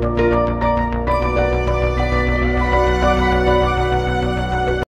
Música